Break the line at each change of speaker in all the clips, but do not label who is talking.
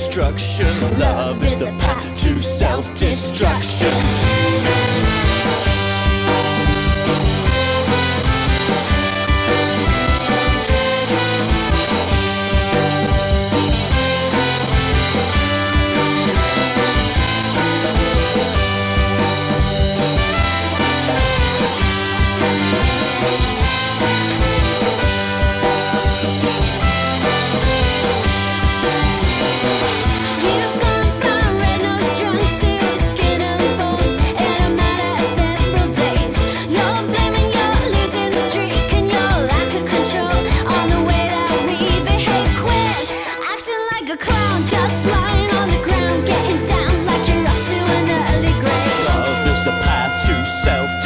destruction. Love is the path to self destruction.
Getting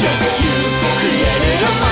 illusion You've created a